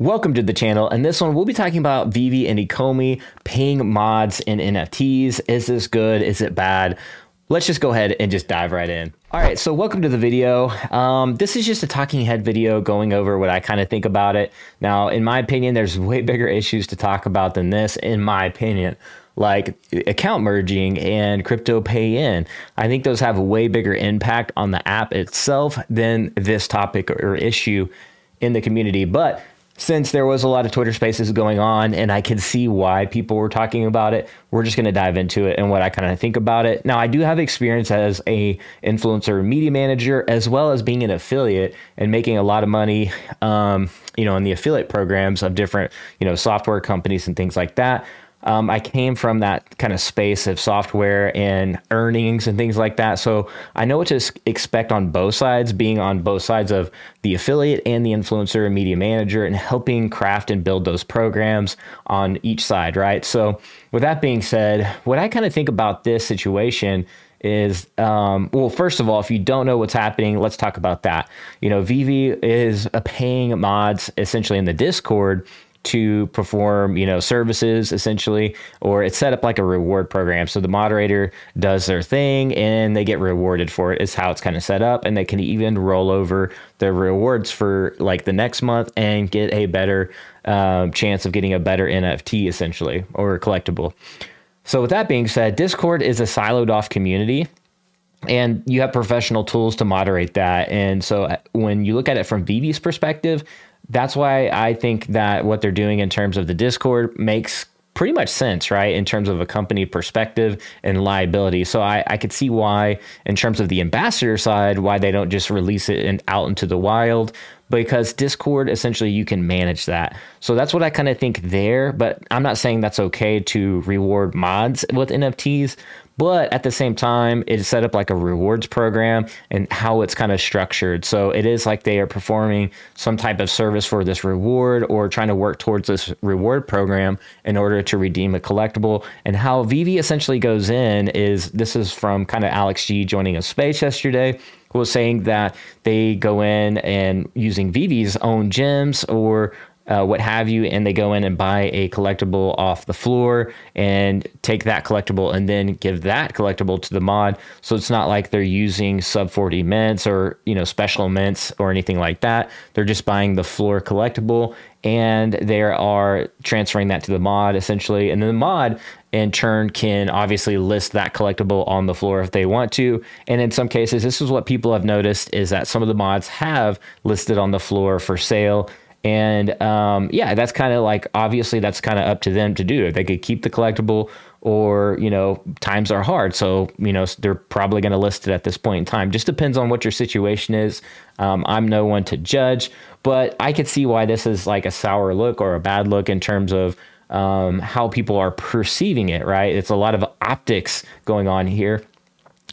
Welcome to the channel. And this one, we'll be talking about VeVe and Ecomi paying mods in NFTs. Is this good? Is it bad? Let's just go ahead and just dive right in. All right, so welcome to the video. Um, this is just a talking head video going over what I kind of think about it. Now, in my opinion, there's way bigger issues to talk about than this, in my opinion like account merging and crypto pay in. I think those have a way bigger impact on the app itself than this topic or issue in the community. But since there was a lot of Twitter spaces going on and I could see why people were talking about it, we're just going to dive into it and what I kind of think about it. Now, I do have experience as a influencer media manager as well as being an affiliate and making a lot of money um, you know, in the affiliate programs of different, you know, software companies and things like that. Um, I came from that kind of space of software and earnings and things like that. So I know what to expect on both sides, being on both sides of the affiliate and the influencer and media manager and helping craft and build those programs on each side, right? So with that being said, what I kind of think about this situation is um, well first of all if you don't know what's happening let's talk about that you know VeVe is a paying mods essentially in the discord to perform, you know, services essentially, or it's set up like a reward program. So the moderator does their thing and they get rewarded for it. Is how it's kind of set up, and they can even roll over their rewards for like the next month and get a better um, chance of getting a better NFT essentially or collectible. So with that being said, Discord is a siloed off community and you have professional tools to moderate that. And so uh, when you look at it from VeVe's perspective, that's why I think that what they're doing in terms of the Discord makes pretty much sense, right? In terms of a company perspective and liability. So I, I could see why, in terms of the ambassador side, why they don't just release it and out into the wild because Discord essentially you can manage that. So that's what I kind of think there, but I'm not saying that's okay to reward mods with NFTs, but at the same time, it is set up like a rewards program and how it's kind of structured. So it is like they are performing some type of service for this reward or trying to work towards this reward program in order to redeem a collectible. And how VeVe essentially goes in is this is from kind of Alex G joining a space yesterday was saying that they go in and using VeVe's own gems or uh, what have you, and they go in and buy a collectible off the floor and take that collectible and then give that collectible to the mod. So it's not like they're using sub 40 mints or you know special mints or anything like that. They're just buying the floor collectible and they are transferring that to the mod essentially. And then the mod in turn can obviously list that collectible on the floor if they want to. And in some cases, this is what people have noticed is that some of the mods have listed on the floor for sale and um, yeah, that's kind of like obviously that's kind of up to them to do. If they could keep the collectible, or you know, times are hard, so you know they're probably going to list it at this point in time. Just depends on what your situation is. Um, I'm no one to judge, but I could see why this is like a sour look or a bad look in terms of um, how people are perceiving it. Right? It's a lot of optics going on here.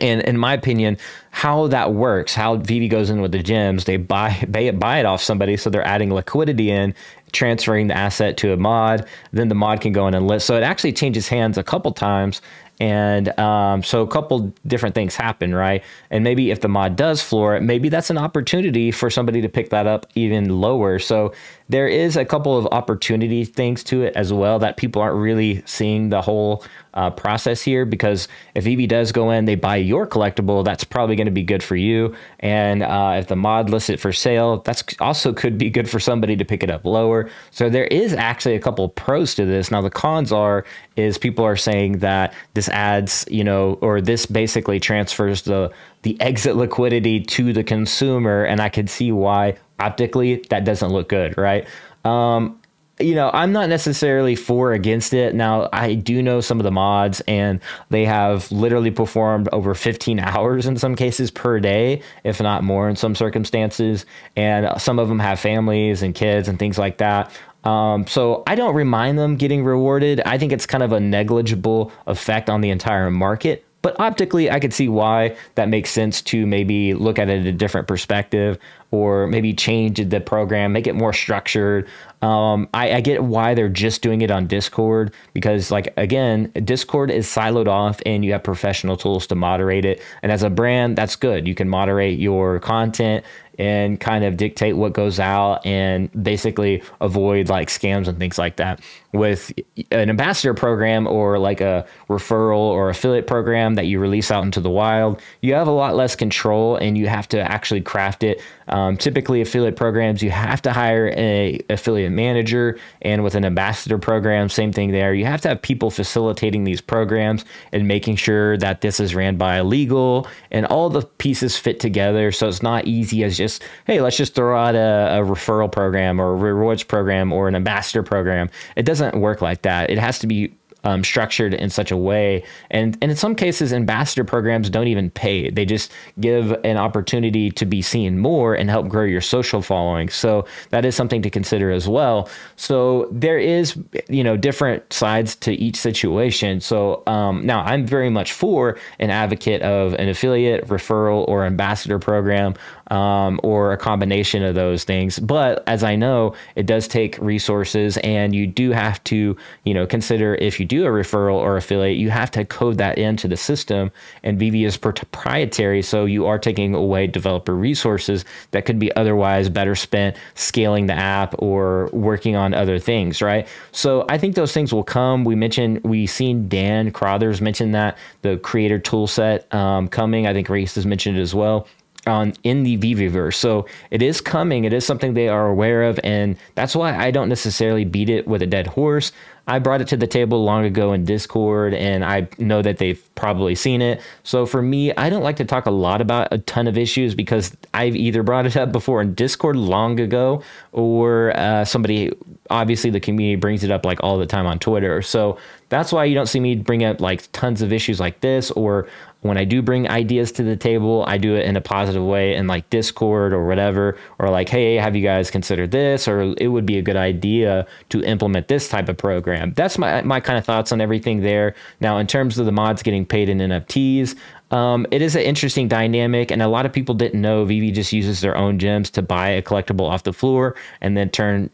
And in my opinion, how that works, how VeVe goes in with the gems, they buy buy it, buy it off somebody, so they're adding liquidity in, transferring the asset to a mod. Then the mod can go in and list. So it actually changes hands a couple times, and um, so a couple different things happen, right? And maybe if the mod does floor it, maybe that's an opportunity for somebody to pick that up even lower. So there is a couple of opportunity things to it as well that people aren't really seeing the whole uh, process here because if VeVe does go in, they buy your collectible, that's probably going to be good for you. And uh, if the mod lists it for sale, that's also could be good for somebody to pick it up lower. So there is actually a couple pros to this. Now the cons are is people are saying that this adds, you know, or this basically transfers the the exit liquidity to the consumer, and I can see why optically that doesn't look good, right? Um, you know, I'm not necessarily for or against it. Now, I do know some of the mods, and they have literally performed over 15 hours in some cases per day, if not more in some circumstances. And some of them have families and kids and things like that. Um, so I don't remind them getting rewarded. I think it's kind of a negligible effect on the entire market. But optically, I could see why that makes sense to maybe look at it a different perspective or maybe change the program, make it more structured. Um, I, I, get why they're just doing it on Discord because, like, again, Discord is siloed off and you have professional tools to moderate it. And as a brand, that's good. You can moderate your content and kind of dictate what goes out and basically avoid like scams and things like that. With an ambassador program or like a referral or affiliate program that you release out into the wild, you have a lot less control and you have to actually craft it. Um, typically, affiliate programs, you have to hire a affiliate manager, and with an ambassador program, same thing there. You have to have people facilitating these programs and making sure that this is ran by a legal and all the pieces fit together. So it's not easy as just, hey, let's just throw out a, a referral program or a rewards program or an ambassador program. It doesn't work like that. It has to be um, structured in such a way. And, and in some cases, ambassador programs don't even pay. They just give an opportunity to be seen more and help grow your social following. So that is something to consider as well. So there is, you know, different sides to each situation. So um, now I'm very much for an advocate of an affiliate, referral, or ambassador program um, or a combination of those things. But as I know, it does take resources, and you do have to, you know, consider if you do a referral or affiliate, you have to code that into the system. And VeVe is proprietary, so you are taking away developer resources that could be otherwise better spent scaling the app or working on other things, right? So I think those things will come. We mentioned we seen Dan Crothers mention that the creator toolset um, coming. I think Reese has mentioned it as well on in the VeVeverse. So it is coming. It is something they are aware of, and that's why I don't necessarily beat it with a dead horse. I brought it to the table long ago in Discord, and I know that they've probably seen it. So for me, I don't like to talk a lot about a ton of issues because I've either brought it up before in Discord long ago, or uh, somebody, obviously, the community brings it up like all the time on Twitter. So that's why you don't see me bring up like tons of issues like this, or when I do bring ideas to the table, I do it in a positive way in like Discord or whatever, or like, hey, have you guys considered this? Or it would be a good idea to implement this type of program. That's my, my kind of thoughts on everything there. Now, in terms of the mods getting paid in NFTs, um, it is an interesting dynamic, and a lot of people didn't know VeVe just uses their own gems to buy a collectible off the floor and then turn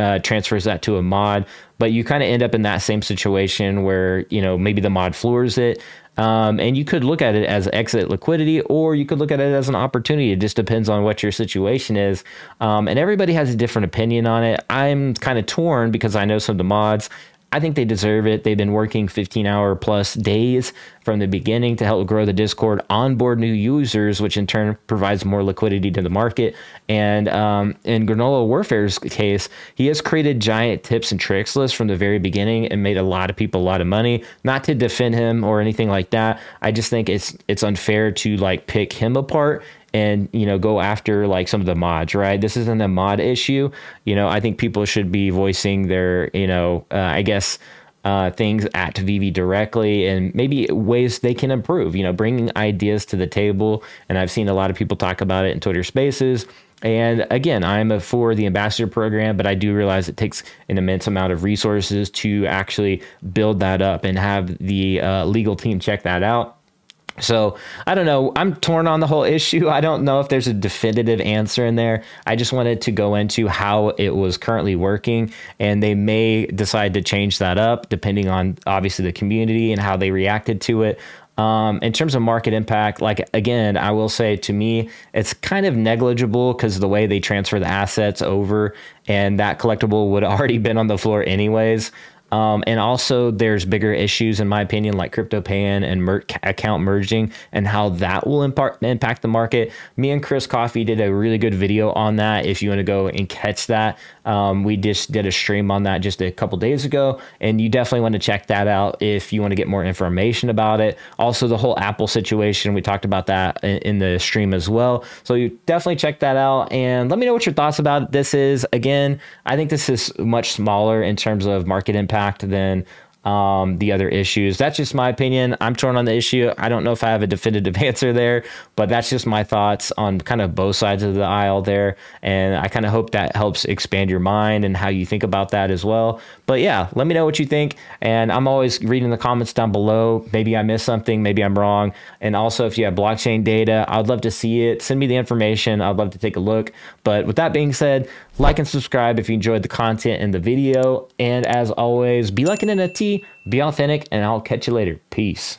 uh, transfers that to a mod. But you kind of end up in that same situation where you know maybe the mod floors it, um, and you could look at it as exit liquidity, or you could look at it as an opportunity. It just depends on what your situation is. Um, and everybody has a different opinion on it. I'm kind of torn because I know some of the mods I think they deserve it. They've been working 15 hour plus days from the beginning to help grow the Discord, onboard new users, which in turn provides more liquidity to the market. And um, in Granola Warfare's case, he has created giant tips and tricks lists from the very beginning and made a lot of people a lot of money. Not to defend him or anything like that. I just think it's it's unfair to like pick him apart and you know go after like some of the mods right this isn't a mod issue you know i think people should be voicing their you know uh, i guess uh, things at VeVe directly and maybe ways they can improve, you know, bringing ideas to the table. And I've seen a lot of people talk about it in Twitter spaces. And again, I'm for the ambassador program, but I do realize it takes an immense amount of resources to actually build that up and have the uh, legal team check that out. So I don't know. I'm torn on the whole issue. I don't know if there's a definitive answer in there. I just wanted to go into how it was currently working, and they may decide to change that up depending on obviously the community and how they reacted to it. Um, in terms of market impact, like again, I will say to me, it's kind of negligible because the way they transfer the assets over and that collectible would already been on the floor anyways. Um, and also, there's bigger issues, in my opinion, like crypto CryptoPan and mer- account merging and how that will impact, impact the market. Me and Chris Coffee did a really good video on that. If you want to go and catch that, um, we just did a stream on that just a couple days ago, and you definitely want to check that out if you want to get more information about it. Also, the whole Apple situation, we talked about that in, in the stream as well. So you definitely check that out, and let me know what your thoughts about this is. Again, I think this is much smaller in terms of market impact than um, the other issues. That's just my opinion. I'm torn on the issue. I don't know if I have a definitive answer there, but that's just my thoughts on kind of both sides of the aisle there. And I kind of hope that helps expand your mind and how you think about that as well. But yeah, let me know what you think. And I'm always reading the comments down below. Maybe I missed something, maybe I'm wrong. And also, if you have blockchain data, I'd love to see it. Send me the information. I'd love to take a look. But with that being said, like and subscribe if you enjoyed the content in the video. And as always, be like an NFT, be authentic, and I'll catch you later. Peace.